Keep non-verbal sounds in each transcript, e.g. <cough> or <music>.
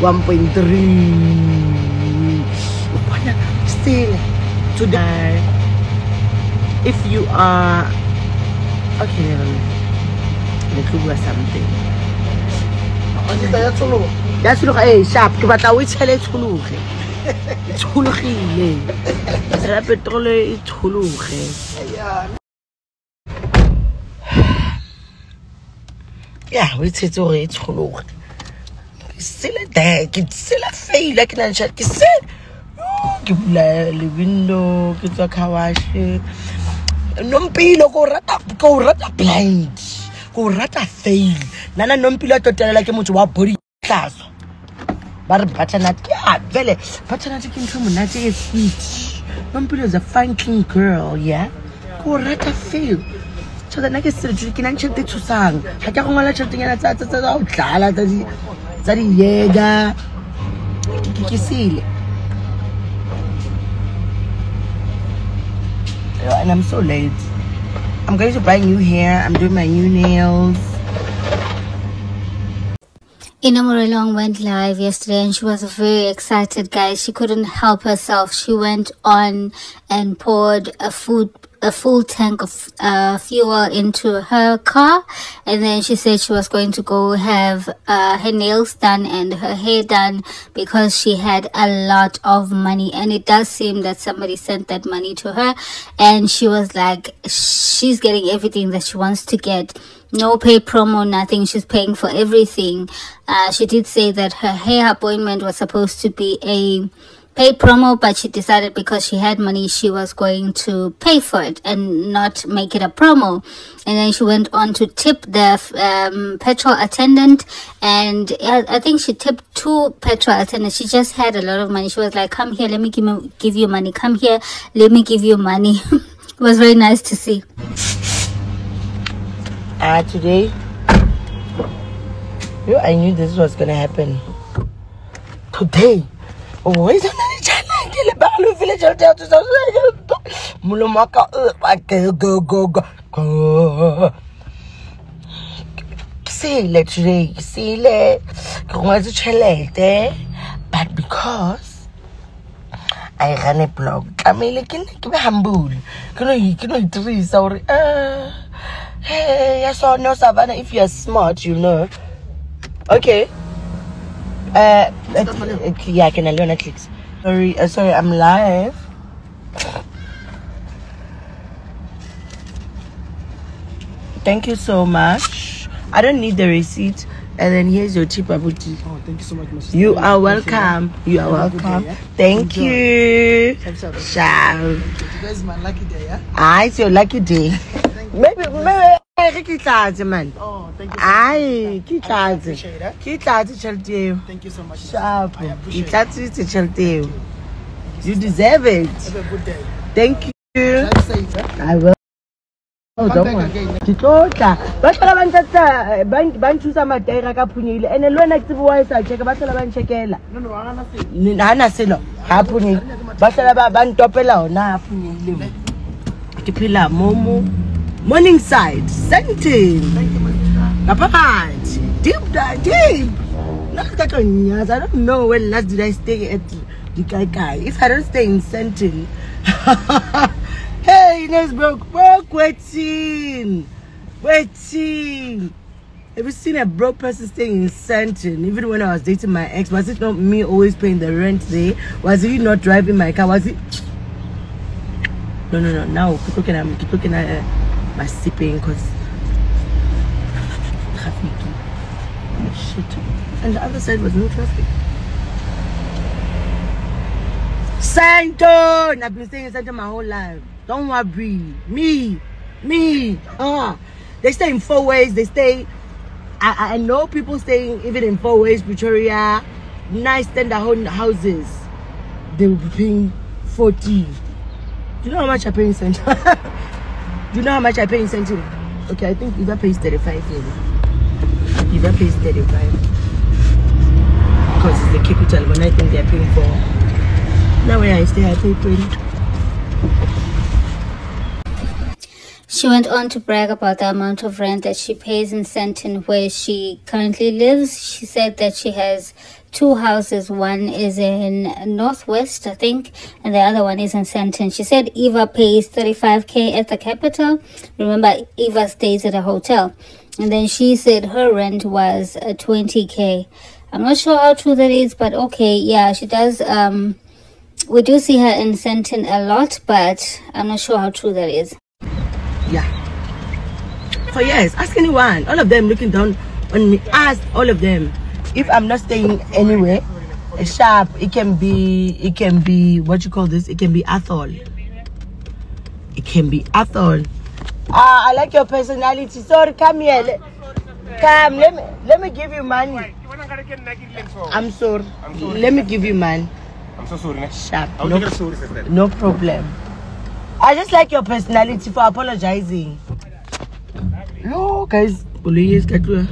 1.3 Bona, still. Today if you are okay never mind bua something. Ya tshologa e eh, sharp. Ke batla o e tshele e tshologe e tshologile. Tshela petrole e tshologe. Ya o tshetse gore e tshologe ke sele da ke sele faila ke nantšha ke se ke bula lewindo ke tswa kawashe nompilo ko ko rata blind ko rata fail. Nana nompilo a totelela ke motho wa body tlaso ba re butternut ke a vele butternut ke ntho monate e sweet. Is a fine clean girl yeah? Ko rata fail. So nna ke sele ke nang tšhelete e tshosang ga ke go ngola tšheletenyana tsa go dlala tsa diyega ke sele and I'm so late. I'm going to buy new hair. I'm doing my new nails. Inno Morolong went live yesterday and she was very excited, guys. She couldn't help herself. She went on and poured a food a full tank of uh, fuel into her car and then she said she was going to go have uh, her nails done and her hair done because she had a lot of money. And it does seem that somebody sent that money to her and she was like she's getting everything that she wants to get. No pay promo nothing. She's paying for everything. Uh, she did say that her hair appointment was supposed to be a paid promo, but she decided because she had money, she was going to pay for it and not make it a promo. And then she went on to tip the um, petrol attendant, and I, think she tipped two petrol attendants. She just had a lot of money. She was like, "Come here, let me give me give you money. Come here, let me give you money." <laughs> it was very nice to see. Uh, today, I knew this was gonna happen. Today always on the channel ke le ba lo file tšhelete ya thusa molomo go go go go. Ke sele today ke ke ngwetse tšhelete but because I run a blog. Tlamehile ke ne ke be humble. Ke no ke no itirisa gore hey ya sone o savana if you are smart you know. Okay. Uh, uh, yeah, I can alone Netflix. Sorry, uh, sorry, I'm live. Thank you so much. I don't need the receipt. And then here's your tip, Abuti. Oh, thank you so much, You are welcome. You are welcome. Day, yeah? Thank Enjoy. you. Ciao. Today is my lucky day, yeah? Ah, it's your lucky day. maybe, maybe. Re ke tlatse mane ai ke tlatse ke tlatse tšhelete eo. Shapo ke tlatsitse tšhelete eo. You. Deserve it. Thank you. I will. Ke tlotla ba tlhola ba ntsatsa ba nthusa mataira ka phunyeile. And le wena ke tsebe wa e sa checke ba tlhola ba nchekela. Ga na selo. Ga phunyeile. Ba tlhola ba ntopela ona ga phunyeile ke phela momo Morningside, Sandton. Ngaphakathi. Deep deep. I don't know when last did I stay at the Kai Kai. If I don't stay in Sandton. <laughs> hey, Ines broke broke waiting. Waiting. Have you seen a broke person staying in Sandton? Even when I was dating my ex, was it not me always paying the rent there? Was he not driving my car? Was it? No, no, no. Now keep looking at me. Keep looking at. Uh, my sipping because traffic. Shit. And the other side was no traffic. Sandton! I've been staying in Sandton my whole life. Don't worry. Me. Me. Ah. They stay in Fourways. They stay. I, I know people staying even in Fourways, Pretoria, nice standard houses. They will be paying 40. Do you know how much I pay in Sandton? <laughs> Do you know how much I pay in Sandton? Okay, I think Eva pays 35 here. Eva pays 35. Because it's the capital, but I think they're paying for. Now where I stay, I pay 20. She went on to brag about the amount of rent that she pays in Sandton, where she currently lives. She said that she has two houses. One is in Northwest, I think, and the other one is in Sandton. She said Eva pays 35k at the capital. Remember, Eva stays at a hotel. And then she said her rent was 20k. Uh, I'm not sure how true that is, but okay, yeah, she does. Um, we do see her in Sandton a lot, but I'm not sure how true that is. Yeah. For years, ask anyone. All of them looking down on me. Ask all of them if I'm not staying anywhere, a shop, it can be, it can be, what you call this? It can be Athol. It can be Athol. Ah, I like your personality. Sorry, come here. Come, let me, let me give you money. I'm sorry. I'm sorry. Let me give you money. I'm so sorry. Sharp. No, no problem. I just like your personality for apologizing. No, guys. Police, get The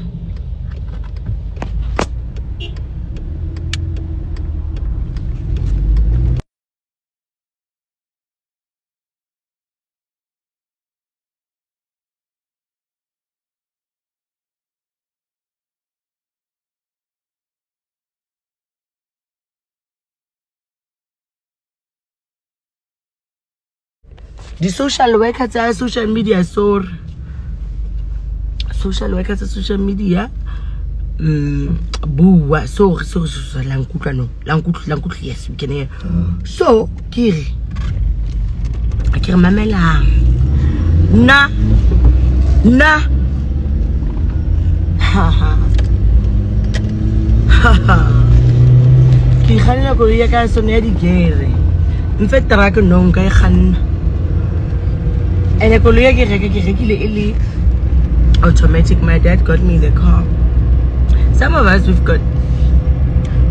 social worker tsa social media sorry. Social worker tsa social media um bua. Sorry sorry la nkutlwa no. La yes we can hear. So ke re ke re mamelang nna nna ke ikganela koloi ya ka sone ya digere. Mfe traka no nka e kganna and koloi ya ke reka ke rekile e le automatic my dad got me the car. Some of us we've got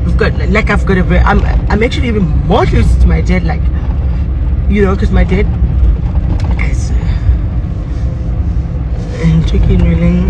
we've got like i've got a very i'm i'm actually even more close to my dad like you know because my dad is uh, chicken willing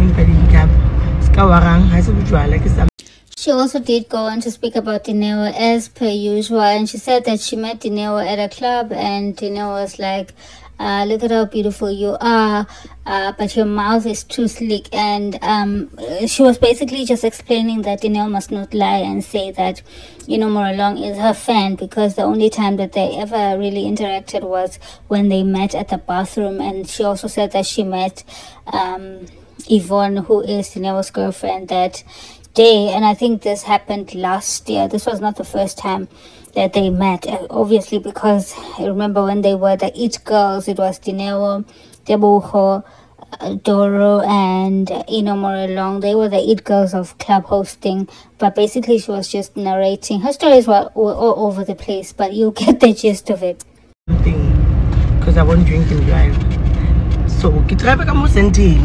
she also did go on to speak about Dineo as per usual and she said that she met Dineo at a club and Dineo was like uh, look at how beautiful you. Are uh, but your mouth is too slick and um, she was basically just explaining that Dineo must not lie and say that you know Morolong is her fan because the only time that they ever really interacted was when they met at the bathroom and she also said that she met um, Yvonne who is Dineo's girlfriend that day. And I think this happened last year. This was not the first time that they met. Obviously, because I remember when they were the It Girls, it was Dineo, Debuho, uh, Doro, and Inno Morolong. They were the It Girls of club hosting. But basically, she was just narrating. Her stories were, were all over the place, but you get the gist of it. Because I won't drink and drive. So, ke drive ka mo senteng.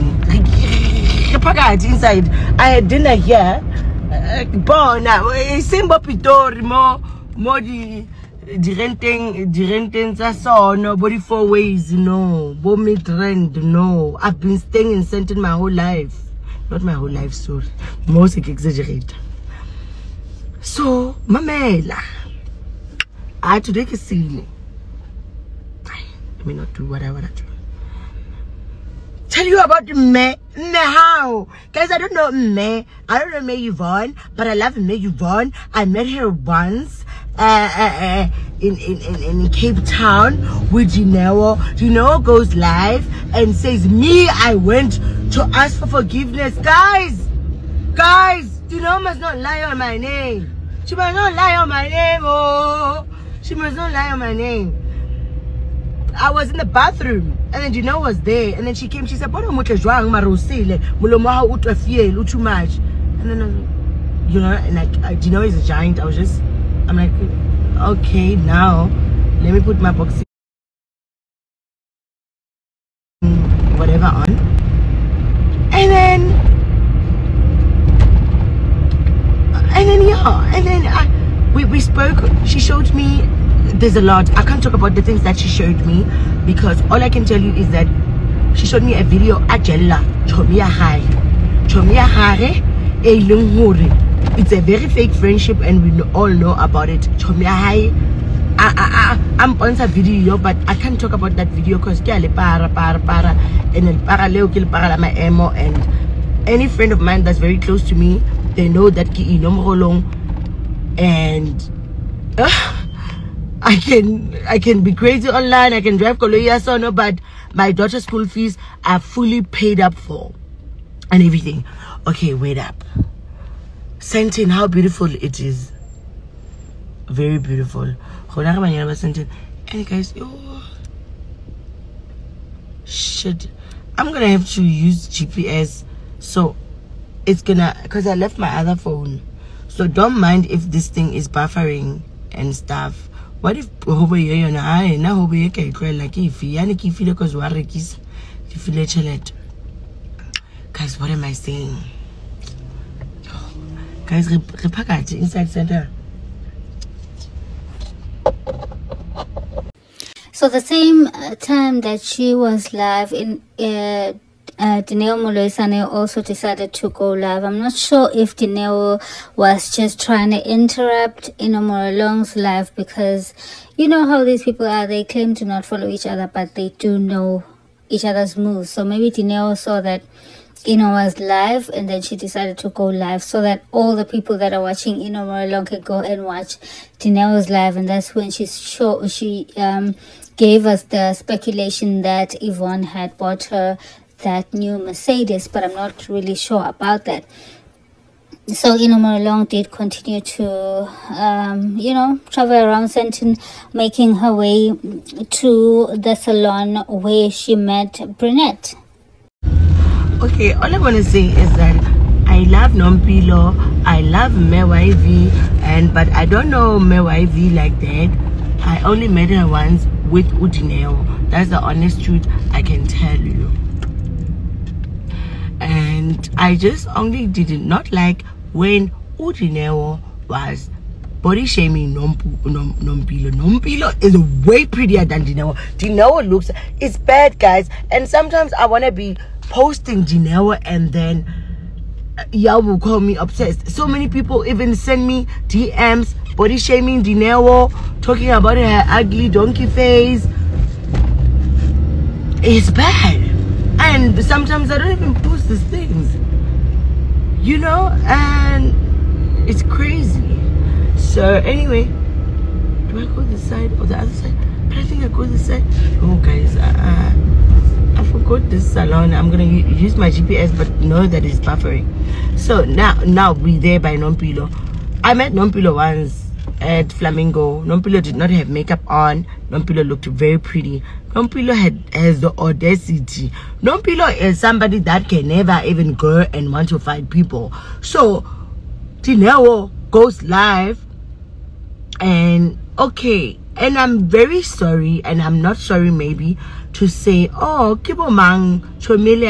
Phakathi inside. I had dinner here. Uh, bona, isimbo Pitori mo mo di direnteng direnteng tsa sono bo di Fourways no. Bo midrand no. I've been staying in Sandton my whole life. Not my whole life sorry. Mo se ke exaggerate so mamela a today ke sile let me not do what i want to do. Tell you about me me how guys i don't know me i don't know me yvonne but i love me yvonne. I met her once uh, uh, uh, in, in, in, Cape Town with Dineo. Dineo goes live and says, me, I went to ask for forgiveness. Guys, guys, Dineo must not lie on my name. She must not lie on my name. Oh, she must not lie on my name. I was in the bathroom and then Dineo was there and then she came, she said, Bona mutle jwang marosile, mulomo ha utwa fiel, too much. And then, you know, and like, Dineo is a giant. I was just I'm like, okay, now let me put my boxing whatever on. And then, and then yeah, and then I, we, we spoke, she showed me, there's a lot. I can't talk about the things that she showed me because all I can tell you is that she showed me a video, Ajella, Chomia Hare. Chomia Hare, a lung it's a very fake friendship and we all know about it hae I, I, I'm on a video, but I can't talk about that video because para para para and ke and any friend of mine that's very close to me, they know that Inno Morolong and uh, I can I can be crazy online, I can drive Koloya Sono, but my daughter's school fees are fully paid up for and everything. Okay, wait up. Sandton, how beautiful it is. Very beautiful. And guys, shit. I'm gonna have to use GPS so it's gonna because I left my other phone. So don't mind if this thing is buffering and stuff. What if hobe ye yona ai na hobe ye ka itlwela ke ifi yani ke ifile cause wa rekisa ke file chelete guys what am i saying guys inside center so the same uh, time that she was live in uh, uh, Dineo also decided to go live. I'm not sure if Dineo was just trying to interrupt Inno Morolong's live because you know how these people are. They claim to not follow each other, but they do know each other's moves. So maybe Dineo saw that Inno was live and then she decided to go live so that all the people that are watching Inno Morolong can go and watch Dineo's live and that's when she show she um gave us the speculation that Yvonne had bought her that new Mercedes, but I'm not really sure about that. So Ino Long did continue to, um, you know, travel around Sandton, making her way to the salon where she met Brunette. Okay, all I want to say is that I love Nompilo, I love Mewaivi, and but I don't know Mewaivi like that. I only met her once with Udineo. That's the honest truth I can tell you and I just only did not like when Udineo was body shaming Nompilo. Nompilo is way prettier than Dineo. Dineo looks, it's bad guys and sometimes I want to be posting Dineo and then uh, y'all will call me obsessed. So many people even send me DMs body shaming Dineo, talking about her ugly donkey face. It's bad. And sometimes I don't even post these things. You know? And it's crazy. So anyway do I go this side or the other side? But I think I go this side. Oh guys uh, I forgot this salon I'm gonna use my GPS but know that it's buffering so now now we there by Nompilo I met Nompilo once at Flamingo. Nompilo did not have makeup on. Nompilo looked very pretty. Nompilo had has the audacity. Nompilo is somebody that can never even go and want to fight people. So Dineo goes live and okay and I'm very sorry and I'm not sorry maybe to say oh kibo mang chomile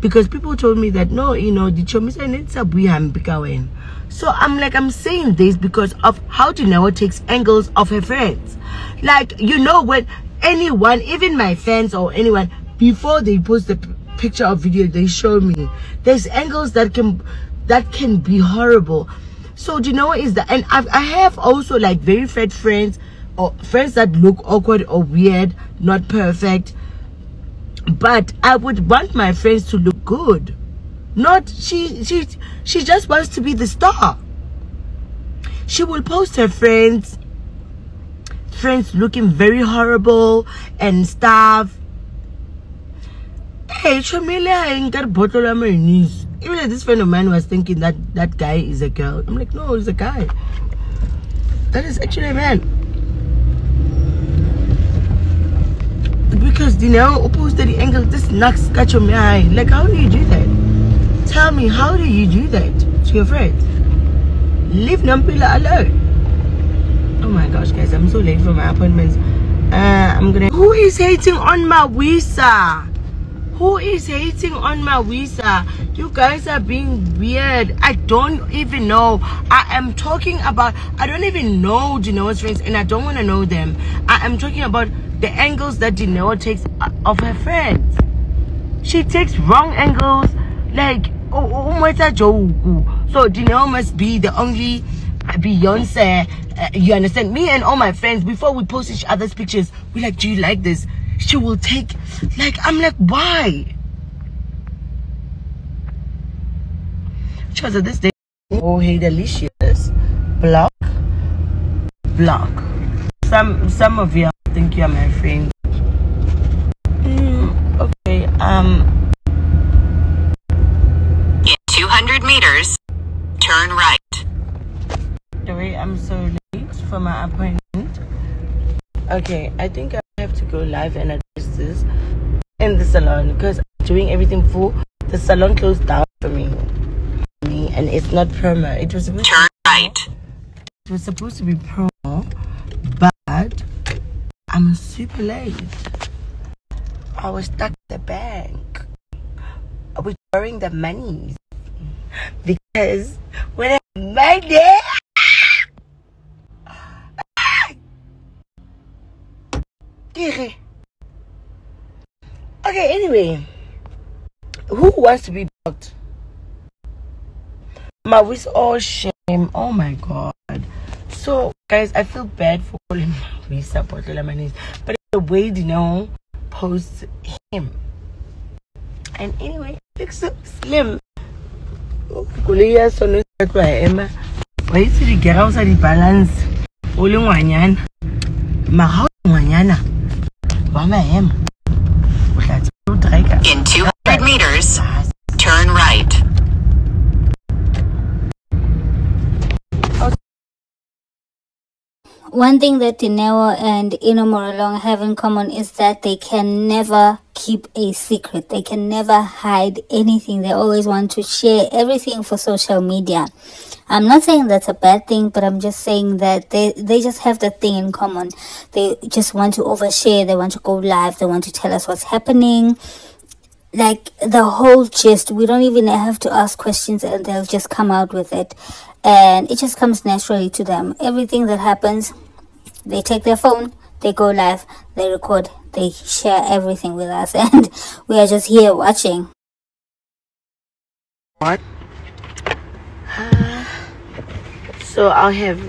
because people told me that no you know the chomisa needs a buihambi so i'm like i'm saying this because of how Dinewa takes angles of her friends. Like you know when anyone even my fans or anyone before they post the picture or video they show me. There's angles that can that can be horrible so do you know what is that? And I've, i have also like very fat friends or friends that look awkward or weird not perfect. But i would want my friends to look good. Not she she she just wants to be the star. She will post her friends friends looking very horrible and stuff. Hey Chamele I ain't got bottle my knees even this friend of mine was thinking that that guy is a girl i'm like no it's a guy. That is actually a man. Because you know opposed to the angle this knocks got your mind like how do you do that? Tell me how do you do that to your friends? Leave Nompilo alone. Oh my gosh guys i'm so late for my appointments. Uh i'm gonna who is hating on my visa who is hating on my visa you guys are being weird i don't even know i am talking about i don't even know Dineo's friends and i don't want to know them i am talking about the angles that Dineo takes of her friends she takes wrong angles like so Genoa must be the only Beyonce. Uh, you understand? Me and all my friends, before we post each other's pictures, we like, do you like this? She will take, like, I'm like, why? Because of this day. Oh, hey, delicious. Block. Block. Some, some of you think you're my friend. Mm, okay, um. In 200 meters, turn right. The way i'm so late for my appointment. Okay, I think I have to go live and address this in the salon because I'm doing everything full. The salon closed down for me. Me and it's not promo. It was supposed turn right. It was supposed to be promo, but I'm super late. I was stuck at the bank. I was borrowing the money because when I made it. Okay, anyway. Who wants to be blocked? My with all shame. Oh my god. So guys, I feel bad for calling my Marisa Potela But the way you know post him. And anyway, looks so slim. Kuliya sono kwa Emma. Why is it get out of the balance? Uli ngwanyana. Ma ngwanyana. In 200 meters, turn right. One thing that Dineo and Inno Morolong have in common is that they can never keep a secret. They can never hide anything. They always want to share everything for social media. I'm not saying that's a bad thing, but I'm just saying that they, they just have that thing in common. They just want to overshare, they want to go live, they want to tell us what's happening. Like the whole gist, we don't even have to ask questions and they'll just come out with it. And it just comes naturally to them. Everything that happens, they take their phone, they go live, they record, they share everything with us, <laughs> and we are just here watching. What? So I'll have.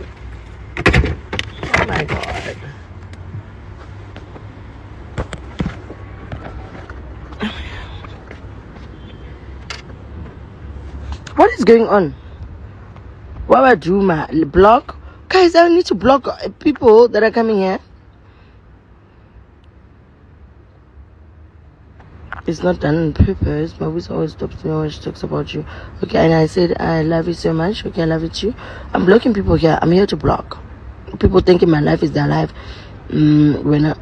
Oh my god. What is going on? Why do I do, my block? Guys, I need to block people that are coming here. it's not done on purpose. My voice always stops me when she talks about you. Okay, and I said I love you so much. Okay, I love you too. I'm blocking people here. I'm here to block. People thinking my life is their life. Mm, when I,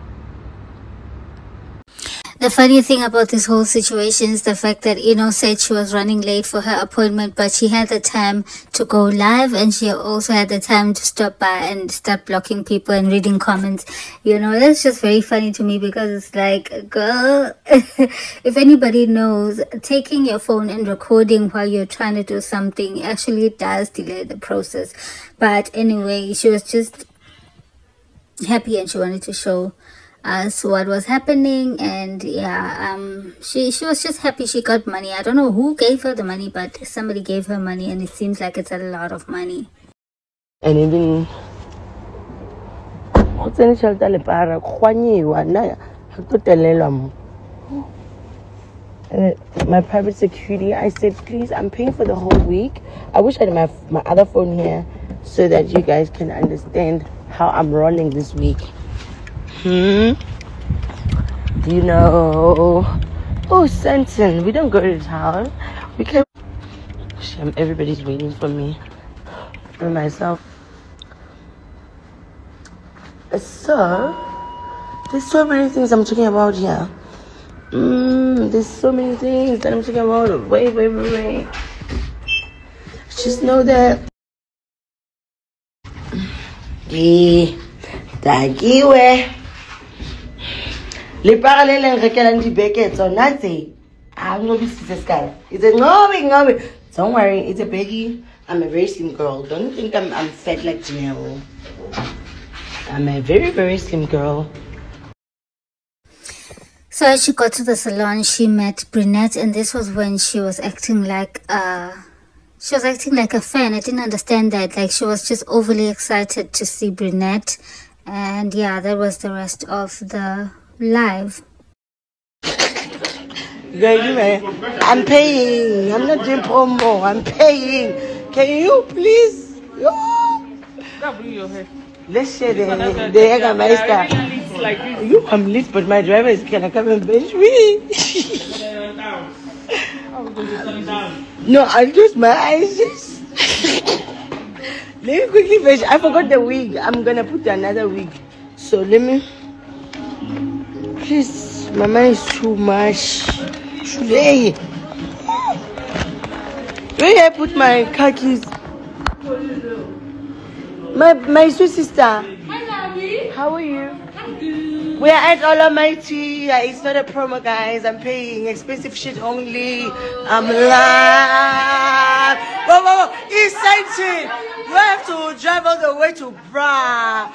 the funny thing about this whole situation is the fact that Inno said she was running late for her appointment, but she had the time to go live and she also had the time to stop by and start blocking people and reading comments. You know, that's just very funny to me because it's like, girl, <laughs> if anybody knows, taking your phone and recording while you're trying to do something actually does delay the process. But anyway, she was just happy and she wanted to show Uh, us what was happening and yeah um she she was just happy she got money. I don't know who gave her the money but somebody gave her money and it seems like it's a lot of money. And even go telelwa mo my private security i said please i'm paying for the whole week. I wish i had my, my other phone here so that you guys can understand how i'm rolling this week Hmm. You know. Oh, Sandton. We don't go to town. We can. Everybody's waiting for me. For myself. So, there's so many things I'm talking about here. Mm, there's so many things that I'm talking about. Wait, wait, wait, wait. Just know that. Yeah, dakiwe le para le leng rekelang dibeke tsona tse a ncobisitse sekala it's a ngobe ngobe don't worry it's a baggy i'm a very slim girl don't think i'm, I'm fat like Janelle. i'm a very very slim girl so as she got to the salon she met brunette and this was when she was acting like uh she was acting like a fan. I didn't understand that. Like she was just overly excited to see Brunette. And yeah, that was the rest of the live. I'm paying. I'm not doing promo. I'm paying. Can you please? Let's share the, the Jägermeister. You, I'm lit, but my driver is gonna come and bench me. no, I'll close my eyes. let me quickly finish. I forgot the wig. I'm gonna put another wig. So let me. Please, Mama is too much. Today. Where I put my khakis? My my sweet sister. Hi, How are you? I'm good. We are at All Almighty. It's not a promo, guys. I'm paying expensive shit only. I'm live. Whoa, whoa, whoa. Excited. You have to drive all the way to Bra.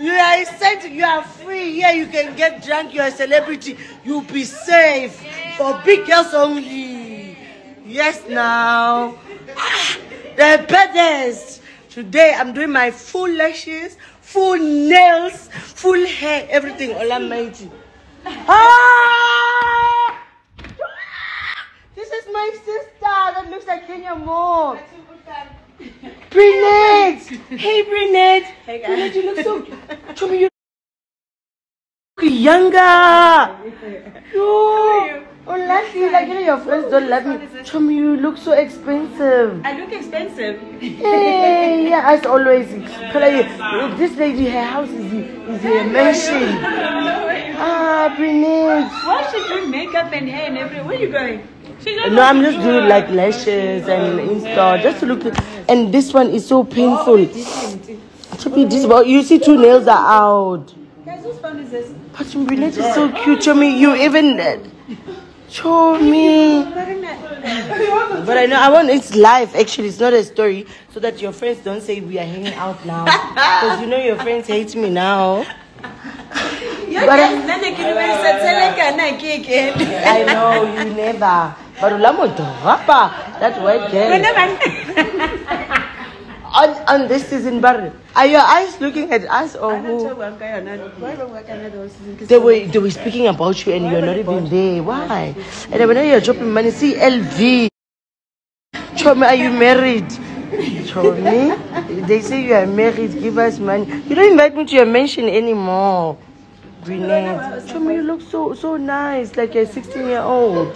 You are excited. You are free. Yeah, you can get drunk. You are a celebrity. You'll be safe. For big girls only. Yes, now. Ah, the baddest. Today, I'm doing my full lashes, full nails, full hair, everything. All Almighty. Ah! This is my sister that looks like Kenya Moore. <laughs> Brunette! <laughs> Hey, Brunette! Hey, guys. Brunette, you look so. <laughs> Chubby, you look younger! Yo! Oh, lastly, like, you know, your friends don't love me. Chum, you look so expensive. I look expensive. Hey, <laughs> yeah, as always. This lady, her house is, is a mansion. Ah, Brunette. Why should she doing makeup and hair and everything? Where are you going? No, I'm just doing like lashes and install just to look. And this one is so painful. Be this, but you see, two nails are out. Guys, whose phone is this? But Brunette is so cute. Show me, you even. Uh, show me. But I know I want it's live actually, it's not a story, so that your friends don't say we are hanging out now. Because you know your friends hate me now. But I, I know you never. But Ulamo Drapa, that white girl. On, on this season, but are your eyes looking at us or who? They were they were speaking about you and you're not even there. Why? And when you're dropping money, see LV. Chomi, are you married? Chomi, they say you are married. Give us money. You don't invite me to your mansion anymore. Brunette. Chomi, you look so so nice, like a 16 year old.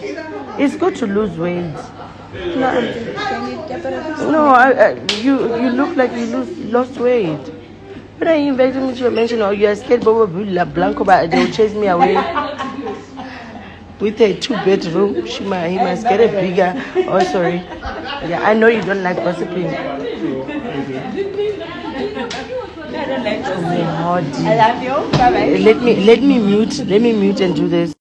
It's good to lose weight. No, no I, I, you you look like you lose, lost weight. When you inviting me to your mansion or oh, you are scared Bobo Blanco but they will chase me away? With a two bedroom, she might, he must get a bigger. Oh, sorry. Yeah, I know you don't like gossiping. I don't like Oh, I love you. Bye bye. Let me let me mute. Let me mute and do this.